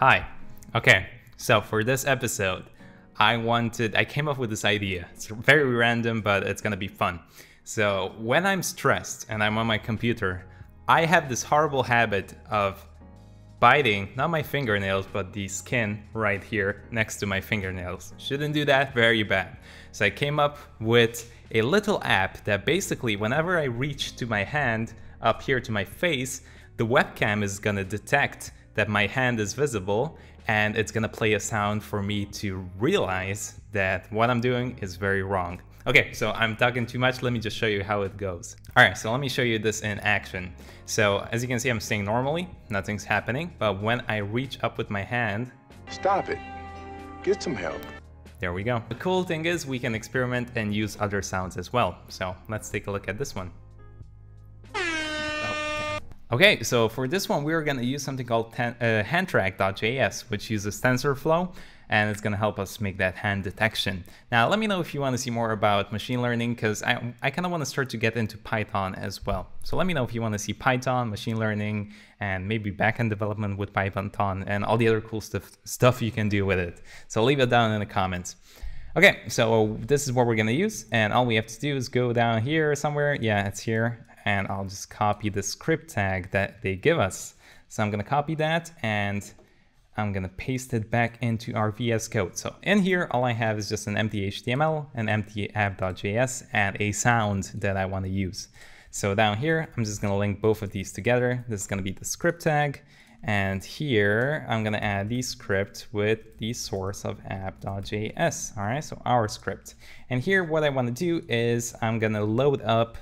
Hi. Okay, so for this episode, I wanted, I came up with this idea. It's very random, but it's gonna be fun. So when I'm stressed and I'm on my computer, I have this horrible habit of biting, not my fingernails, but the skin right here next to my fingernails. Shouldn't do that, very bad. So I came up with a little app that basically whenever I reach to my hand up here to my face, the webcam is gonna detect that my hand is visible and it's gonna play a sound for me to realize that what I'm doing is very wrong. Okay, so I'm talking too much. Let me just show you how it goes. All right, so let me show you this in action. So as you can see, I'm staying normally, nothing's happening. But when I reach up with my hand, Stop it. Get some help. there we go. The cool thing is we can experiment and use other sounds as well. So let's take a look at this one. Okay, so for this one, we're gonna use something called ten, uh, handtrack.js, which uses TensorFlow, and it's gonna help us make that hand detection. Now, let me know if you wanna see more about machine learning, because I, I kinda wanna start to get into Python as well. So let me know if you wanna see Python, machine learning, and maybe backend development with Python, and all the other cool stuff, stuff you can do with it. So leave it down in the comments. Okay, so this is what we're gonna use, and all we have to do is go down here somewhere. Yeah, it's here, and I'll just copy the script tag that they give us. So I'm gonna copy that and I'm gonna paste it back into our VS Code. So in here, all I have is just an empty HTML, an empty app.js, and a sound that I wanna use. So down here, I'm just gonna link both of these together. This is gonna be the script tag. And here, I'm gonna add the script with the source of app.js. All right, so our script. And here, what I wanna do is I'm gonna load up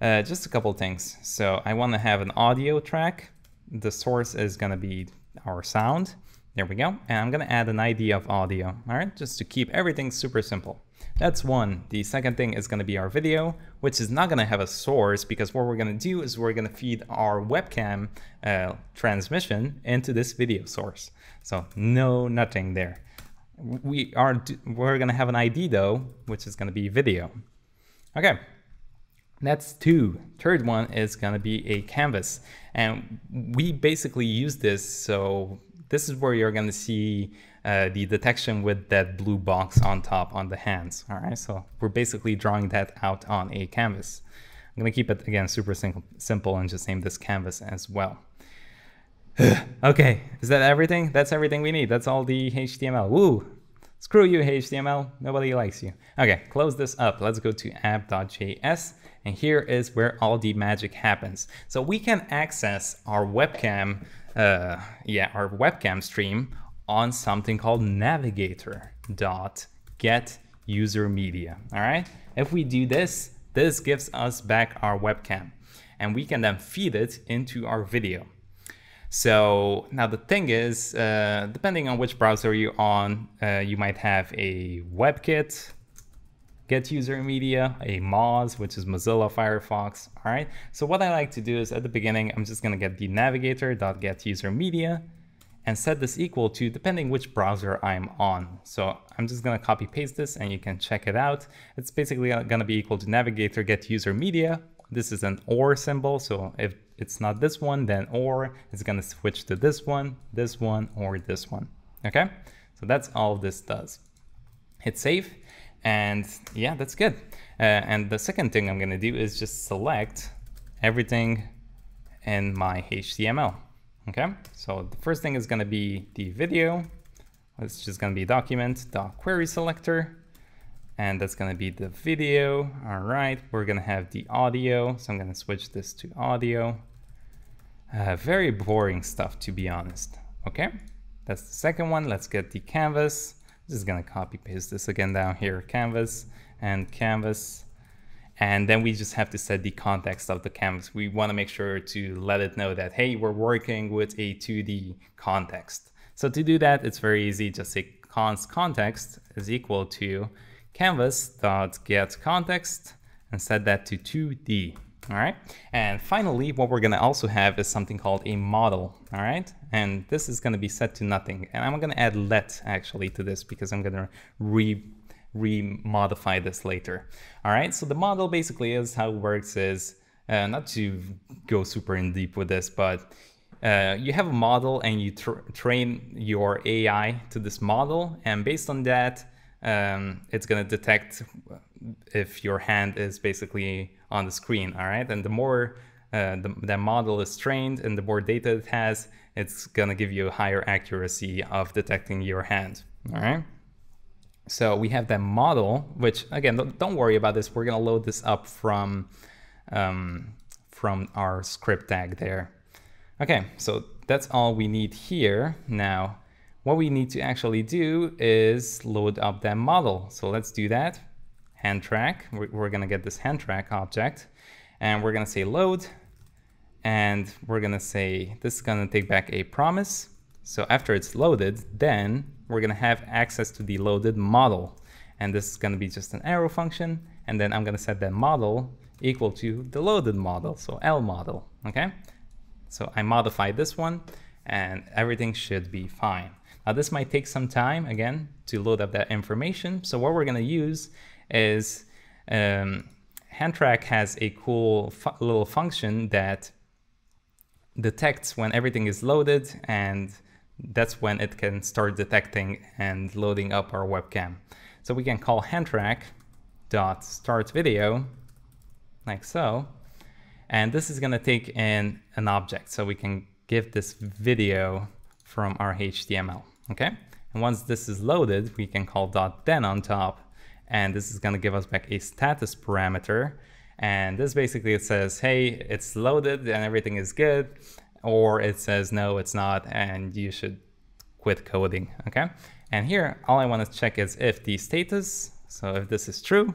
uh, just a couple things. So I want to have an audio track. The source is going to be our sound. There we go. And I'm going to add an ID of audio. All right, just to keep everything super simple. That's one. The second thing is going to be our video, which is not going to have a source because what we're going to do is we're going to feed our webcam uh, transmission into this video source. So no nothing there. We are we're going to have an ID though, which is going to be video. Okay, that's two. Third one is gonna be a canvas. And we basically use this, so this is where you're gonna see uh, the detection with that blue box on top on the hands. All right, so we're basically drawing that out on a canvas. I'm gonna keep it again super simple, simple and just name this canvas as well. okay, is that everything? That's everything we need. That's all the HTML. Woo! Screw you, HTML. Nobody likes you. Okay, close this up. Let's go to app.js. And here is where all the magic happens. So we can access our webcam, uh, yeah, our webcam stream on something called navigator.getUserMedia. All right. If we do this, this gives us back our webcam and we can then feed it into our video. So now the thing is, uh, depending on which browser you're on, uh, you might have a WebKit, Get User Media, a Moz, which is Mozilla Firefox. All right. So what I like to do is at the beginning, I'm just gonna get the navigator.getUserMedia and set this equal to depending which browser I'm on. So I'm just gonna copy paste this and you can check it out. It's basically gonna be equal to navigator get user media. This is an OR symbol. So if it's not this one, then OR is gonna switch to this one, this one, or this one. Okay. So that's all this does. Hit save. And yeah, that's good. Uh, and the second thing I'm gonna do is just select everything in my HTML. Okay, so the first thing is gonna be the video. It's just gonna be document.query selector. And that's gonna be the video. All right, we're gonna have the audio. So I'm gonna switch this to audio. Uh, very boring stuff, to be honest. Okay, that's the second one. Let's get the canvas. Just gonna copy paste this again down here, canvas and canvas. And then we just have to set the context of the canvas. We wanna make sure to let it know that, hey, we're working with a 2D context. So to do that, it's very easy. Just say const context is equal to canvas.getContext and set that to 2D. All right. And finally, what we're going to also have is something called a model. All right. And this is going to be set to nothing. And I'm going to add let actually to this because I'm going to re re-modify this later. All right. So the model basically is how it works is uh, not to go super in deep with this, but uh, you have a model and you tr train your AI to this model, and based on that, um, it's gonna detect if your hand is basically on the screen, all right? And the more uh, the, that model is trained and the more data it has, it's gonna give you a higher accuracy of detecting your hand, all right? So we have that model, which again, don't, worry about this. We're gonna load this up from, um, from our script tag there. Okay, so that's all we need here. Now, what we need to actually do is load up that model. So let's do that. Hand track, we're, gonna get this hand track object and we're gonna say load and we're gonna say this is gonna take back a promise. So after it's loaded, then we're gonna have access to the loaded model. And this is gonna be just an arrow function. And then I'm gonna set that model equal to the loaded model, so L model, okay? So I modified this one and everything should be fine. Now this might take some time, again, to load up that information. So what we're gonna use is, um, HandTrack has a cool fu little function that detects when everything is loaded and that's when it can start detecting and loading up our webcam. So we can call handtrack dot start video like so and this is going to take in an object so we can give this video from our HTML okay? And once this is loaded we can call dot then on top. And this is going to give us back a status parameter. And this basically it says hey it's loaded and everything is good. Or it says no it's not and you should quit coding okay? And here all I want to check is if the status so if this is true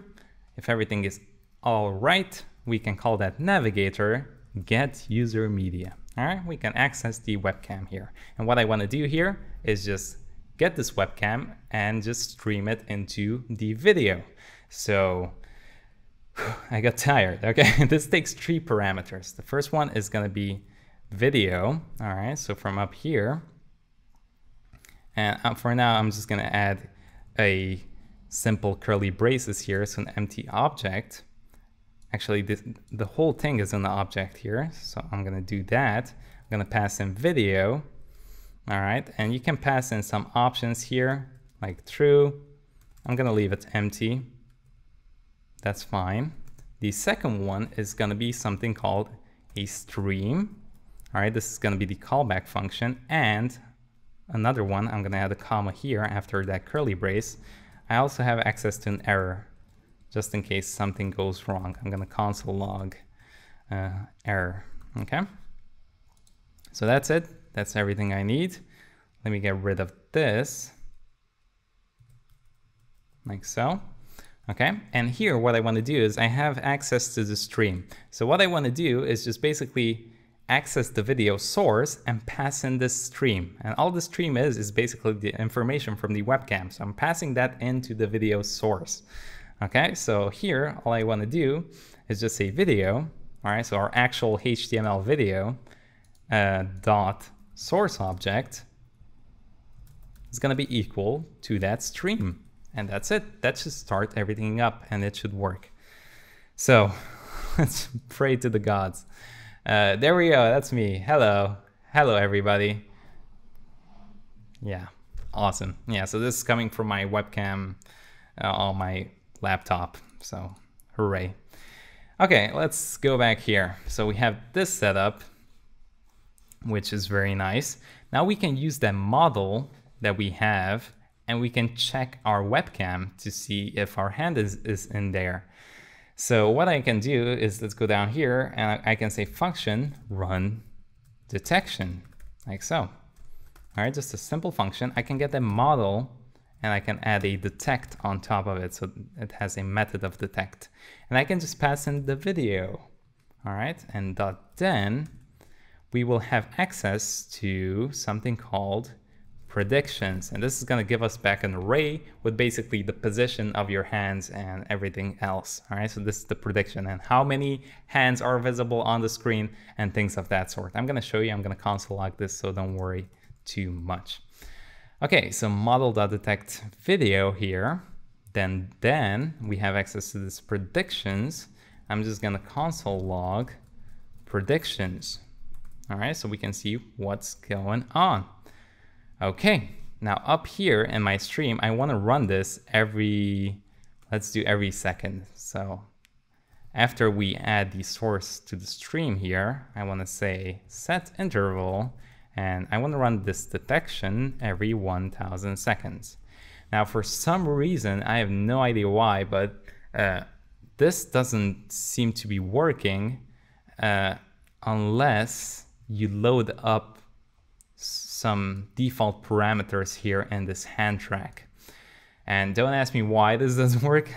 if everything is all right we can call that navigator get user media all right we can access the webcam here and what I want to do here is just get this webcam and just stream it into the video. So I got tired. Okay, this takes three parameters. The first one is going to be video. All right, so from up here, and uh, for now, I'm just going to add a simple curly braces here, so an empty object. Actually, this, the whole thing is in the object here, so I'm going to do that. I'm going to pass in video, all right, and you can pass in some options here, like true. I'm gonna leave it empty. That's fine. The second one is gonna be something called a stream. All right, this is gonna be the callback function. And another one, I'm gonna add a comma here after that curly brace. I also have access to an error, just in case something goes wrong. I'm gonna console log uh, error, okay? So that's it. That's everything I need. Let me get rid of this, like so. Okay, and here what I want to do is I have access to the stream. So what I want to do is just basically access the video source and pass in this stream. And all the stream is, is basically the information from the webcam. So I'm passing that into the video source. Okay, so here all I want to do is just say video. All right, so our actual HTML video uh, dot source object is going to be equal to that stream. And that's it. That should start everything up and it should work. So let's pray to the gods. Uh, there we go. That's me. Hello. Hello, everybody. Yeah, awesome. Yeah, so this is coming from my webcam uh, on my laptop. So hooray. Okay, let's go back here. So we have this setup which is very nice. Now we can use that model that we have and we can check our webcam to see if our hand is, is in there. So what I can do is let's go down here and I can say function run detection like so. All right, just a simple function. I can get the model and I can add a detect on top of it. So it has a method of detect and I can just pass in the video. All right, and dot then we will have access to something called predictions. And this is going to give us back an array with basically the position of your hands and everything else. All right, so this is the prediction and how many hands are visible on the screen and things of that sort. I'm going to show you, I'm going to console log this, so don't worry too much. Okay, so model.detect video here. Then, then we have access to this predictions. I'm just to console log predictions All right, so we can see what's going on. Okay, now up here in my stream, I wanna run this every, let's do every second. So after we add the source to the stream here, I wanna say set interval, and I wanna run this detection every 1000 seconds. Now for some reason, I have no idea why, but uh, this doesn't seem to be working uh, unless you load up some default parameters here in this hand track. And don't ask me why this doesn't work,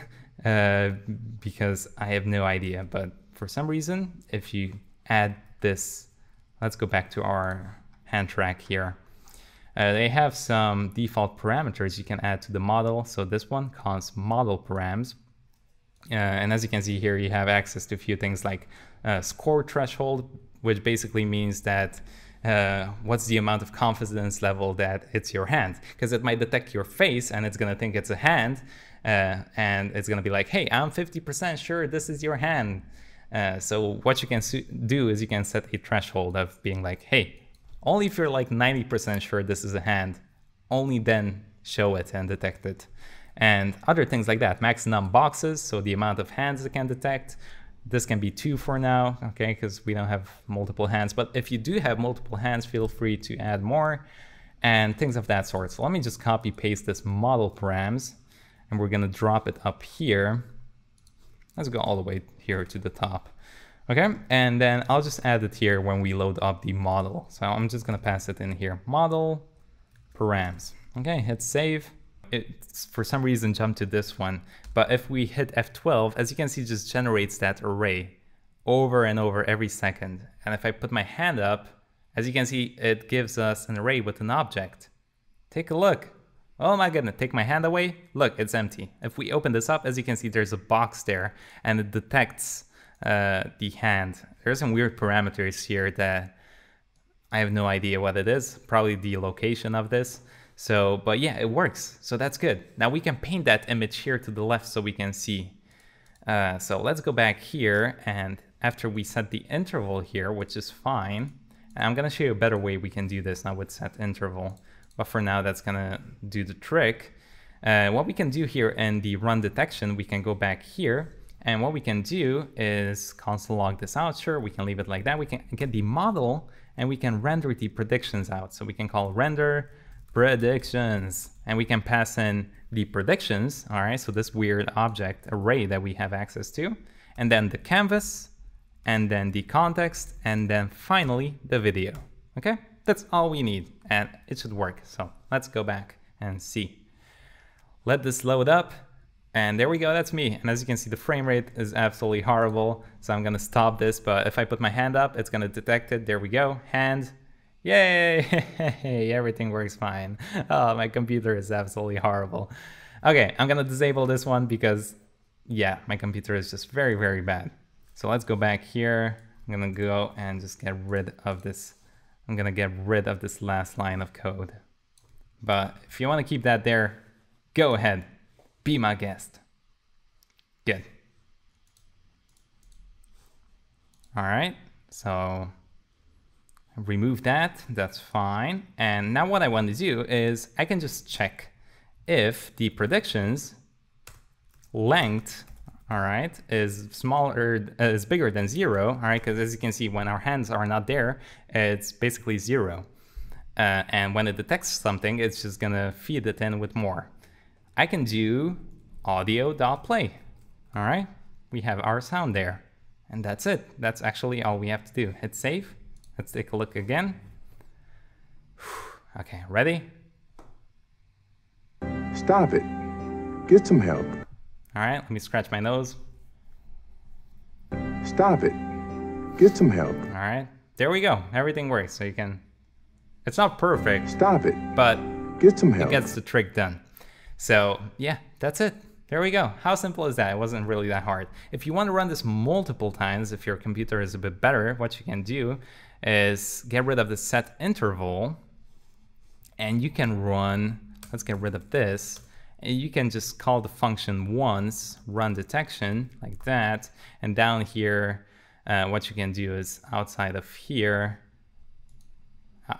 uh, because I have no idea. But for some reason, if you add this, let's go back to our hand track here. Uh, they have some default parameters you can add to the model. So this one calls model params. Uh, and as you can see here, you have access to a few things like uh, score threshold, which basically means that uh, what's the amount of confidence level that it's your hand because it might detect your face and it's going to think it's a hand uh, and it's going to be like hey i'm 50% sure this is your hand uh, so what you can do is you can set a threshold of being like hey only if you're like 90% sure this is a hand only then show it and detect it and other things like that max num boxes so the amount of hands it can detect this can be two for now, okay, because we don't have multiple hands. But if you do have multiple hands, feel free to add more and things of that sort. So let me just copy paste this model params and we're gonna drop it up here. Let's go all the way here to the top. Okay, and then I'll just add it here when we load up the model. So I'm just gonna pass it in here, model params. Okay, hit save it's for some reason jumped to this one. But if we hit F12, as you can see, just generates that array over and over every second. And if I put my hand up, as you can see, it gives us an array with an object. Take a look. Oh my goodness, take my hand away. Look, it's empty. If we open this up, as you can see, there's a box there and it detects uh, the hand. There's some weird parameters here that I have no idea what it is. Probably the location of this. So, but yeah, it works. So that's good. Now we can paint that image here to the left so we can see. Uh, so let's go back here and after we set the interval here, which is fine, I'm gonna show you a better way we can do this now with set interval. But for now, that's gonna do the trick. Uh, what we can do here in the run detection, we can go back here and what we can do is console log this out. Sure, we can leave it like that. We can get the model and we can render the predictions out. So we can call render predictions. And we can pass in the predictions, all right? So this weird object array that we have access to, and then the canvas, and then the context, and then finally the video, okay? That's all we need, and it should work. So let's go back and see. Let this load up, and there we go, that's me. And as you can see, the frame rate is absolutely horrible. So I'm gonna stop this, but if I put my hand up, it's gonna detect it. There we go, hand, Yay! Everything works fine. Oh, my computer is absolutely horrible. Okay, I'm gonna disable this one because, yeah, my computer is just very, very bad. So let's go back here. I'm gonna go and just get rid of this. I'm gonna get rid of this last line of code. But if you wanna keep that there, go ahead. Be my guest. Good. All right, so remove that, that's fine. And now what I want to do is I can just check if the predictions length, all right, is smaller, uh, is bigger than zero, all right, because as you can see, when our hands are not there, it's basically zero. Uh, and when it detects something, it's just gonna feed it in with more. I can do audio.play, all right? We have our sound there, and that's it. That's actually all we have to do. Hit save, Let's take a look again. Okay, ready? Stop it. Get some help. All right, let me scratch my nose. Stop it. Get some help. All right, there we go. Everything works, so you can... It's not perfect. Stop it. But get some help. It gets the trick done. So yeah, that's it. There we go. How simple is that? It wasn't really that hard. If you want to run this multiple times, if your computer is a bit better, what you can do is get rid of the set interval and you can run, let's get rid of this, and you can just call the function once, run detection like that, and down here, uh, what you can do is outside of here,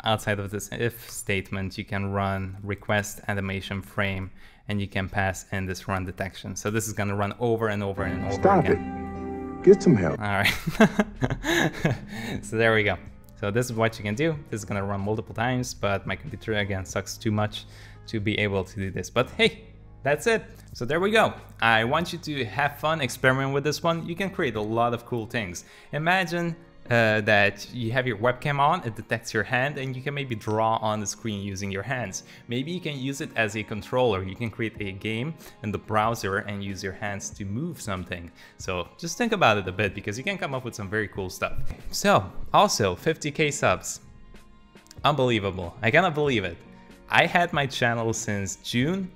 outside of this if statement, you can run request animation frame and you can pass in this run detection. So this is going to run over and over and over Stop again. it. Get some help. All right. so there we go. So this is what you can do. This is going to run multiple times, but my computer again sucks too much to be able to do this. But hey, that's it. So there we go. I want you to have fun, experiment with this one. You can create a lot of cool things. Imagine uh, that you have your webcam on, it detects your hand, and you can maybe draw on the screen using your hands. Maybe you can use it as a controller. You can create a game in the browser and use your hands to move something. So just think about it a bit because you can come up with some very cool stuff. So also 50k subs. Unbelievable. I cannot believe it. I had my channel since June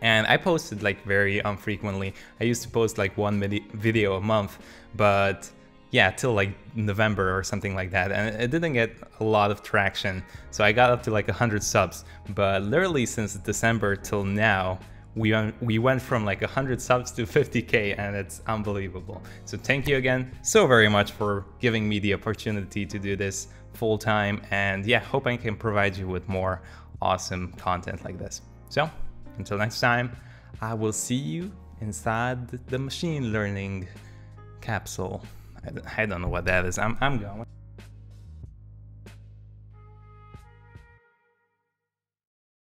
and I posted like very unfrequently. I used to post like one video a month, but yeah, till like November or something like that, and it didn't get a lot of traction. So I got up to like 100 subs, but literally since December till now, we we went from like 100 subs to 50k, and it's unbelievable. So thank you again so very much for giving me the opportunity to do this full time, and yeah, hope I can provide you with more awesome content like this. So until next time, I will see you inside the machine learning capsule. I don't know what that is. I'm, I'm going.